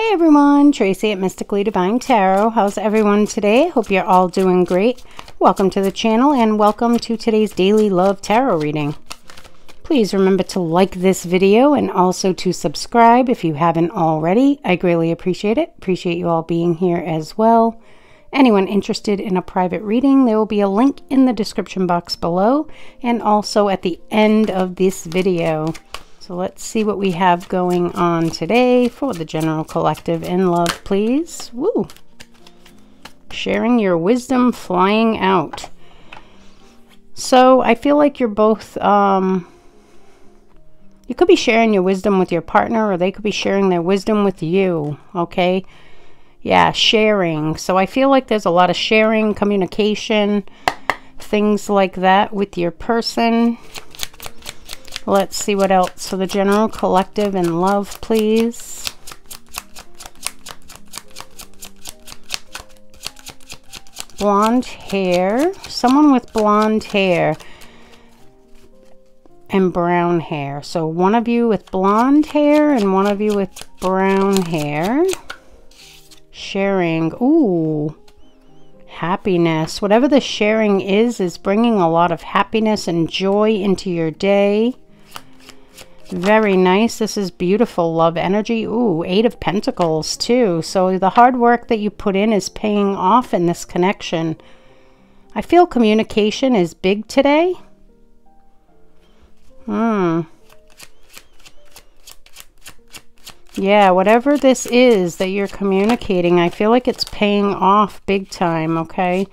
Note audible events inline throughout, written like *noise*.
Hey everyone, Tracy at Mystically Divine Tarot. How's everyone today? Hope you're all doing great. Welcome to the channel and welcome to today's Daily Love Tarot reading. Please remember to like this video and also to subscribe if you haven't already. I greatly appreciate it. Appreciate you all being here as well. Anyone interested in a private reading, there will be a link in the description box below and also at the end of this video. So let's see what we have going on today for the general collective in love, please. Woo! Sharing your wisdom flying out. So I feel like you're both, um, you could be sharing your wisdom with your partner or they could be sharing their wisdom with you, okay? Yeah, sharing. So I feel like there's a lot of sharing, communication, things like that with your person. Let's see what else. So the general collective and love, please. Blonde hair. Someone with blonde hair and brown hair. So one of you with blonde hair and one of you with brown hair. Sharing. Ooh. Happiness. Whatever the sharing is, is bringing a lot of happiness and joy into your day. Very nice. This is beautiful love energy. Ooh, Eight of Pentacles too. So the hard work that you put in is paying off in this connection. I feel communication is big today. Hmm. Yeah, whatever this is that you're communicating, I feel like it's paying off big time, okay?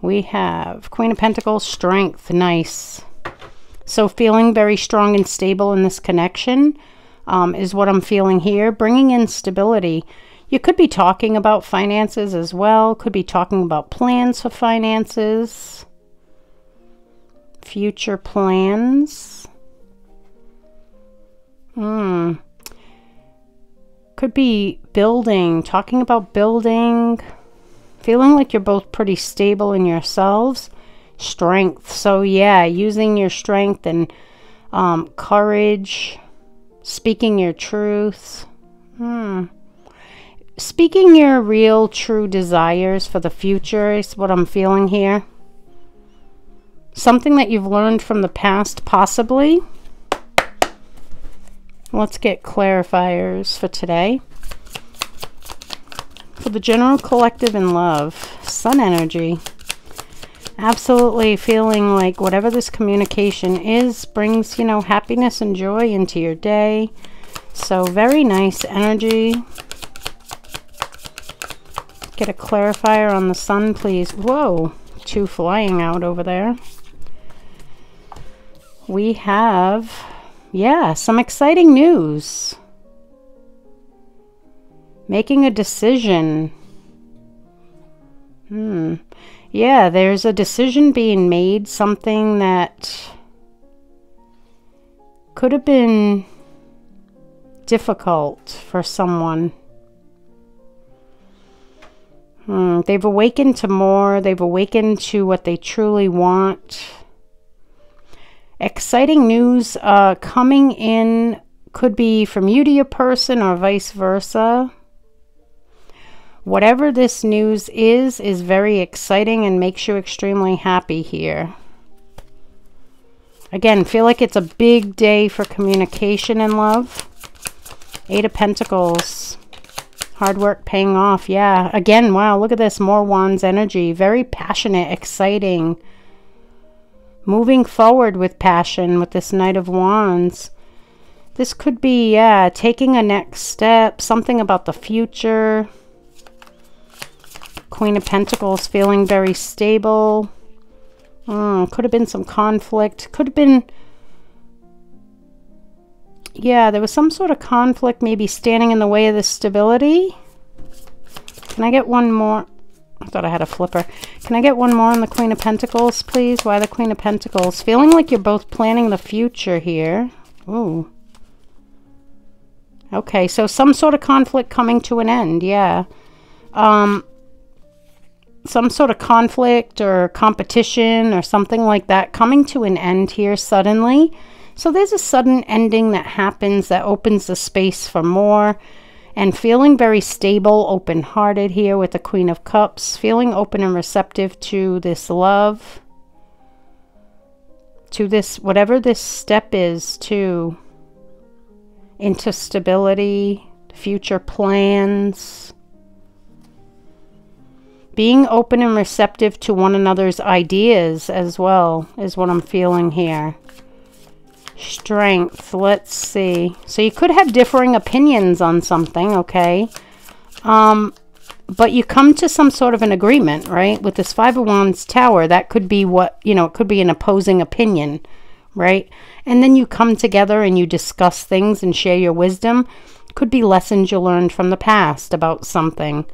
We have Queen of Pentacles, Strength, nice. So feeling very strong and stable in this connection um, is what I'm feeling here. Bringing in stability. You could be talking about finances as well. Could be talking about plans for finances. Future plans. Hmm. Could be building, talking about building. Feeling like you're both pretty stable in yourselves strength. So, yeah, using your strength and um, courage, speaking your truth. Hmm. Speaking your real, true desires for the future is what I'm feeling here. Something that you've learned from the past, possibly. Let's get clarifiers for today. For the general collective in love, sun energy absolutely feeling like whatever this communication is brings, you know, happiness and joy into your day. So very nice energy. Get a clarifier on the sun, please. Whoa, two flying out over there. We have, yeah, some exciting news. Making a decision. Hmm yeah, there's a decision being made, something that could have been difficult for someone. Hmm, they've awakened to more, they've awakened to what they truly want. Exciting news uh, coming in could be from you to your person or vice versa. Whatever this news is, is very exciting and makes you extremely happy here. Again, feel like it's a big day for communication and love. Eight of Pentacles. Hard work paying off. Yeah. Again, wow, look at this. More Wands energy. Very passionate, exciting. Moving forward with passion with this Knight of Wands. This could be, yeah, taking a next step. Something about the future. Queen of Pentacles feeling very stable. Mm, could have been some conflict. Could have been... Yeah, there was some sort of conflict maybe standing in the way of the stability. Can I get one more? I thought I had a flipper. Can I get one more on the Queen of Pentacles, please? Why the Queen of Pentacles? Feeling like you're both planning the future here. Ooh. Okay, so some sort of conflict coming to an end, yeah. Um, some sort of conflict or competition or something like that coming to an end here suddenly. So there's a sudden ending that happens that opens the space for more. and feeling very stable, open hearted here with the Queen of Cups, feeling open and receptive to this love, to this, whatever this step is, to into stability, future plans. Being open and receptive to one another's ideas as well is what I'm feeling here. Strength, let's see. So you could have differing opinions on something, okay? Um, but you come to some sort of an agreement, right? With this Five of Wands Tower, that could be what, you know, it could be an opposing opinion, right? And then you come together and you discuss things and share your wisdom. Could be lessons you learned from the past about something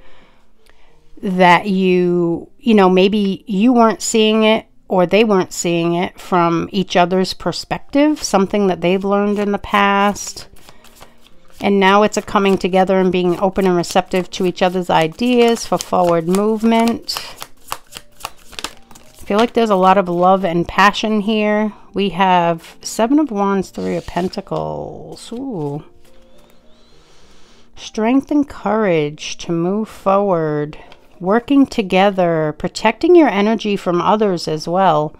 that you, you know, maybe you weren't seeing it or they weren't seeing it from each other's perspective, something that they've learned in the past. And now it's a coming together and being open and receptive to each other's ideas for forward movement. I feel like there's a lot of love and passion here. We have Seven of Wands, Three of Pentacles. Ooh. Strength and courage to move forward working together, protecting your energy from others as well.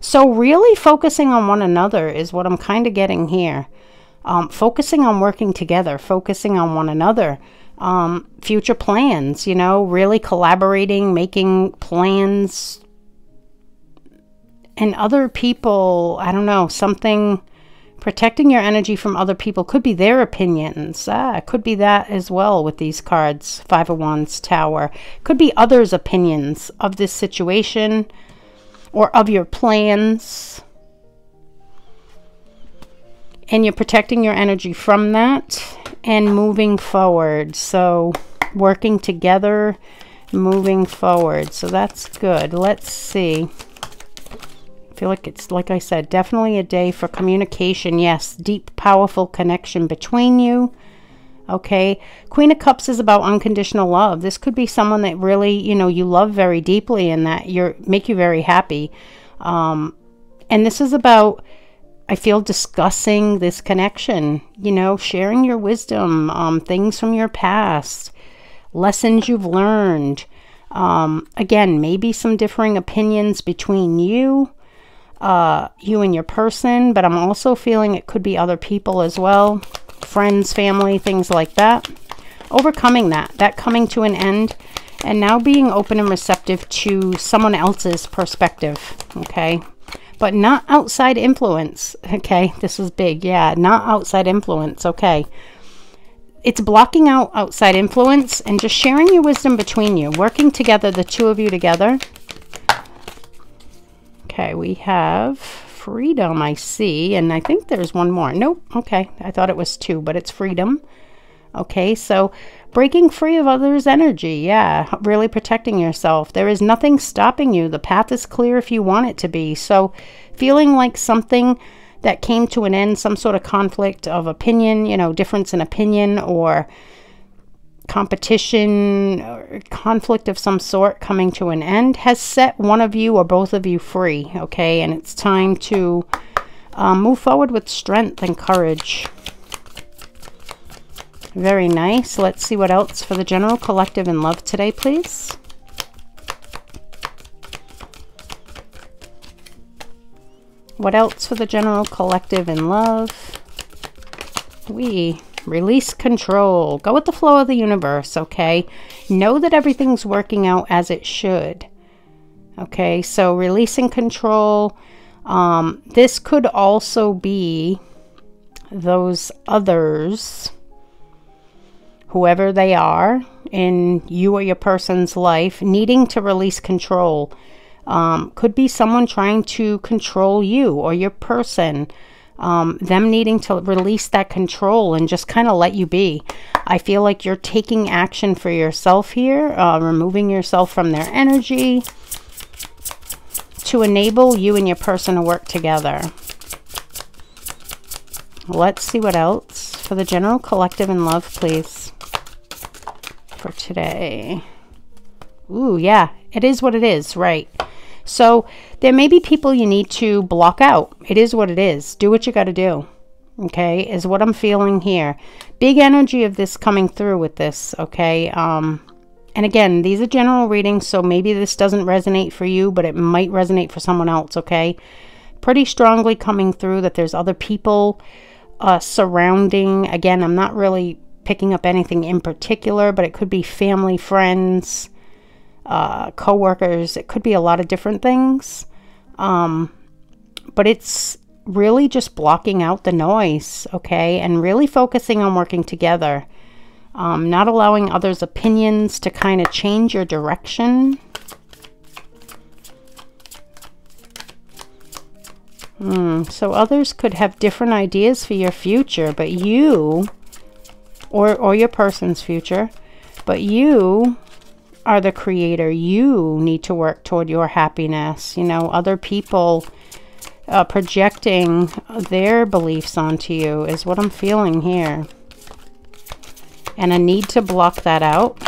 So, really focusing on one another is what I'm kind of getting here. Um, focusing on working together, focusing on one another, um, future plans, you know, really collaborating, making plans, and other people, I don't know, something Protecting your energy from other people could be their opinions. Ah, could be that as well with these cards. Five of Wands, Tower. Could be others' opinions of this situation or of your plans. And you're protecting your energy from that and moving forward. So working together, moving forward. So that's good. Let's see. Feel like it's, like I said, definitely a day for communication. Yes, deep, powerful connection between you. Okay. Queen of Cups is about unconditional love. This could be someone that really, you know, you love very deeply and that you're make you very happy. Um, and this is about, I feel, discussing this connection, you know, sharing your wisdom, um, things from your past, lessons you've learned. Um, again, maybe some differing opinions between you uh, you and your person, but I'm also feeling it could be other people as well, friends, family, things like that. Overcoming that, that coming to an end, and now being open and receptive to someone else's perspective, okay? But not outside influence, okay? This is big, yeah, not outside influence, okay? It's blocking out outside influence and just sharing your wisdom between you, working together, the two of you together, Okay, we have freedom, I see. And I think there's one more. Nope. Okay. I thought it was two, but it's freedom. Okay, so breaking free of others' energy. Yeah, really protecting yourself. There is nothing stopping you. The path is clear if you want it to be. So feeling like something that came to an end, some sort of conflict of opinion, you know, difference in opinion or competition or conflict of some sort coming to an end has set one of you or both of you free, okay? And it's time to um, move forward with strength and courage. Very nice. Let's see what else for the general collective in love today, please. What else for the general collective in love? We Release control. Go with the flow of the universe, okay? Know that everything's working out as it should. Okay, so releasing control. Um, this could also be those others, whoever they are, in you or your person's life, needing to release control. Um, could be someone trying to control you or your person um, them needing to release that control and just kind of let you be. I feel like you're taking action for yourself here, uh, removing yourself from their energy to enable you and your person to work together. Let's see what else for the general collective in love, please, for today. Ooh, yeah, it is what it is, right. So there may be people you need to block out. It is what it is. Do what you got to do. okay, is what I'm feeling here. Big energy of this coming through with this, okay? Um, and again, these are general readings, so maybe this doesn't resonate for you, but it might resonate for someone else, okay? Pretty strongly coming through that there's other people uh, surrounding. Again, I'm not really picking up anything in particular, but it could be family, friends, uh, co-workers. It could be a lot of different things. Um, but it's really just blocking out the noise, okay? And really focusing on working together. Um, not allowing others' opinions to kind of change your direction. Hmm, so others could have different ideas for your future, but you, or, or your person's future, but you are the creator. You need to work toward your happiness. You know, other people uh, projecting their beliefs onto you is what I'm feeling here. And a need to block that out.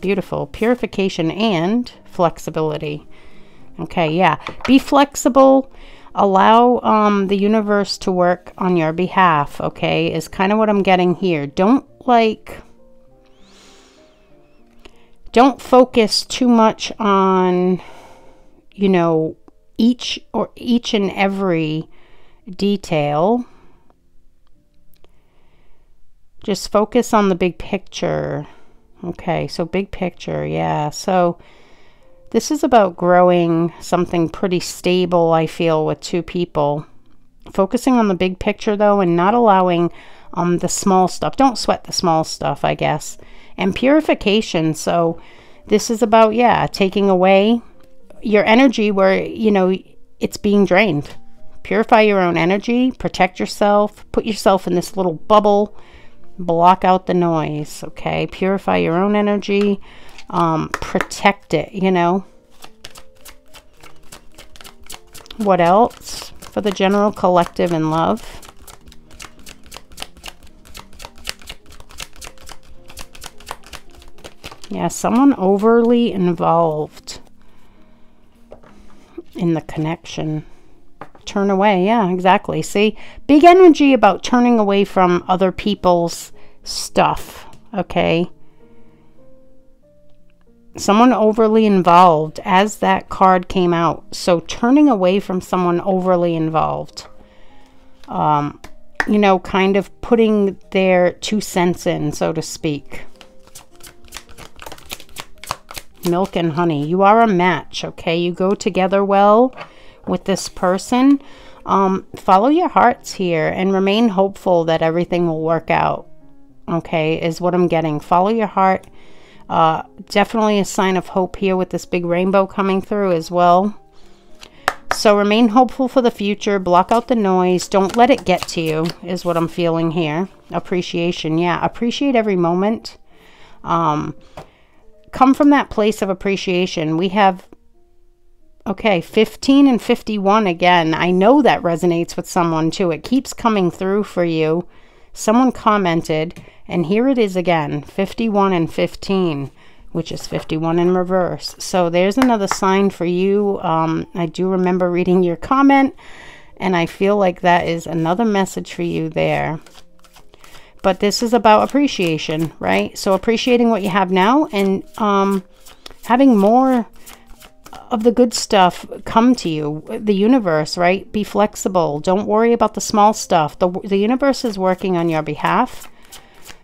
Beautiful. Purification and flexibility. Okay, yeah. Be flexible. Allow um, the universe to work on your behalf, okay, is kind of what I'm getting here. Don't, like, don't focus too much on, you know, each or each and every detail just focus on the big picture. Okay, so big picture, yeah. So this is about growing something pretty stable, I feel, with two people. Focusing on the big picture, though, and not allowing um, the small stuff. Don't sweat the small stuff, I guess. And purification. So this is about, yeah, taking away your energy where, you know, it's being drained. Purify your own energy, protect yourself, put yourself in this little bubble block out the noise, okay? Purify your own energy, um, protect it, you know? What else for the general collective and love? Yeah, someone overly involved in the connection turn away. Yeah, exactly. See, big energy about turning away from other people's stuff. Okay. Someone overly involved as that card came out. So turning away from someone overly involved. Um, you know, kind of putting their two cents in, so to speak. Milk and honey. You are a match, okay? You go together well with this person, um, follow your hearts here and remain hopeful that everything will work out. Okay, is what I'm getting. Follow your heart. Uh, definitely a sign of hope here with this big rainbow coming through as well. So remain hopeful for the future. Block out the noise. Don't let it get to you is what I'm feeling here. Appreciation. Yeah, appreciate every moment. Um, come from that place of appreciation. We have Okay, 15 and 51 again. I know that resonates with someone too. It keeps coming through for you. Someone commented, and here it is again 51 and 15, which is 51 in reverse. So there's another sign for you. Um, I do remember reading your comment, and I feel like that is another message for you there. But this is about appreciation, right? So appreciating what you have now and um, having more of the good stuff come to you. The universe, right? Be flexible. Don't worry about the small stuff. The, the universe is working on your behalf.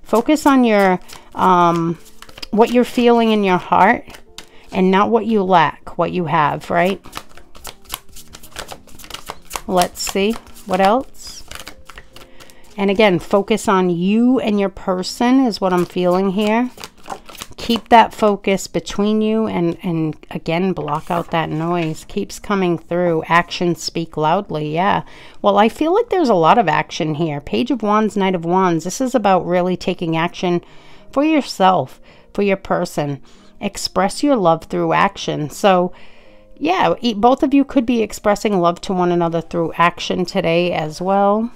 Focus on your um, what you're feeling in your heart and not what you lack, what you have, right? Let's see. What else? And again, focus on you and your person is what I'm feeling here keep that focus between you and, and again, block out that noise. Keeps coming through. Actions speak loudly. Yeah. Well, I feel like there's a lot of action here. Page of Wands, Knight of Wands. This is about really taking action for yourself, for your person. Express your love through action. So, yeah, both of you could be expressing love to one another through action today as well.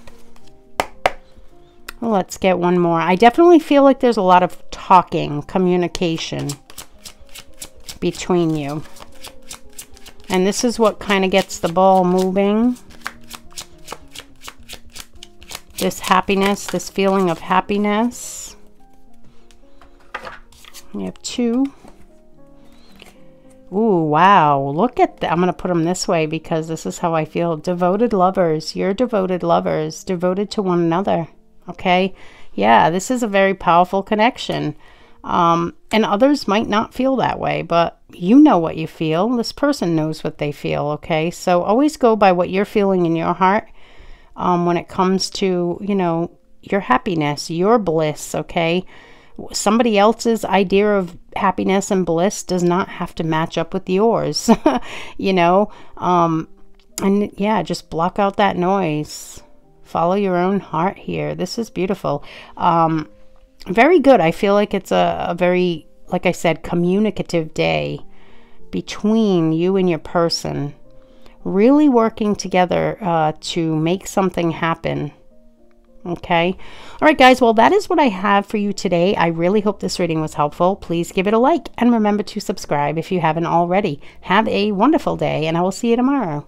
Let's get one more. I definitely feel like there's a lot of talking, communication between you. And this is what kind of gets the ball moving. this happiness, this feeling of happiness. We have two. Ooh, wow. Look at that. I'm going to put them this way because this is how I feel. Devoted lovers. You're devoted lovers. Devoted to one another. Okay? Yeah, this is a very powerful connection. Um, and others might not feel that way, but you know what you feel. This person knows what they feel, okay? So always go by what you're feeling in your heart um, when it comes to, you know, your happiness, your bliss, okay? Somebody else's idea of happiness and bliss does not have to match up with yours, *laughs* you know? Um, and yeah, just block out that noise. Follow your own heart here. This is beautiful. Um, very good. I feel like it's a, a very, like I said, communicative day between you and your person. Really working together uh, to make something happen. Okay. All right, guys. Well, that is what I have for you today. I really hope this reading was helpful. Please give it a like and remember to subscribe if you haven't already. Have a wonderful day, and I will see you tomorrow.